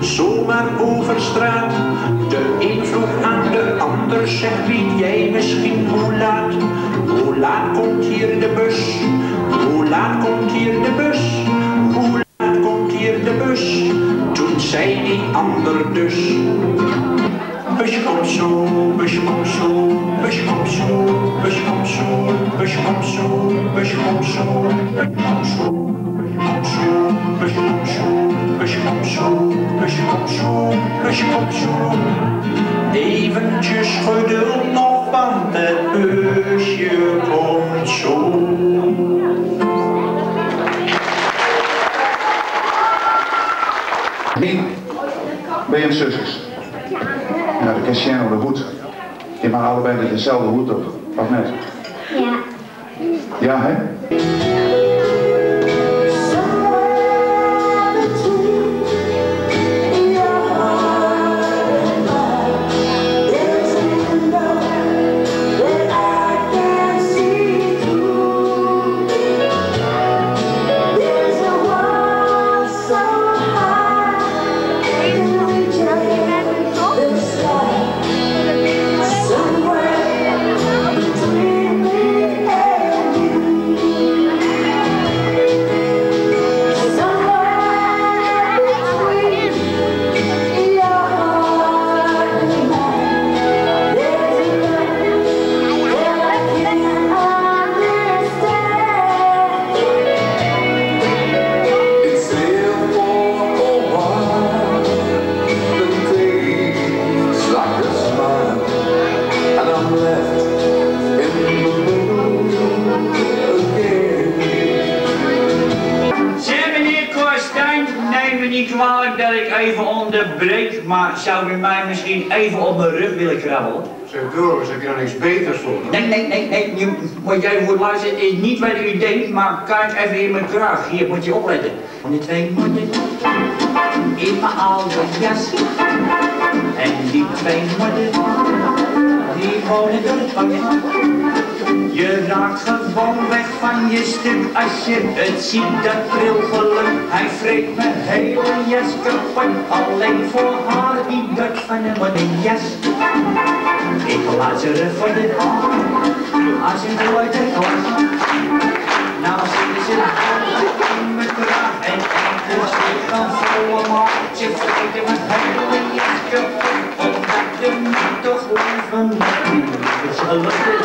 zomaar over straat. De een vroeg aan de ander, zeg wie jij misschien hoe laat? Hoe laat komt hier de bus? Hoe laat komt hier de bus? Hoe laat komt hier de bus? Toen zei die ander dus. Busje komt zo, busje komt zo, busje komt zo, busje komt zo, busje komt zo, busje zo, komt zo. Geduld nog, want het busje komt zo. Mien, ben je een zusjes? Nou, de Christian de hoed. Je mag allebei dezelfde hoed op, of net? Ja. Ja, hè? Me niet kwalijk dat ik even onderbreek, maar zou u mij misschien even op mijn rug willen krabbelen? Zeg Doris, heb je nou niks beters voor? Nee, nee, nee, nee, je, wat jij moet luisteren is niet wat u denkt, maar kijk even in mijn kraag. Hier moet je opletten. Die twee in mijn oude jas. En die twee moeders, die. Je raakt gewoon weg van je stuk als je het ziet, dat geluk. Hij vreet mijn hele jas kapot, alleen voor haar die dat van een jas. Ik laat ze er voor de als je het ooit hebt gehoord. Nou zitten ze in mijn niet toch leven, het is gelukkig.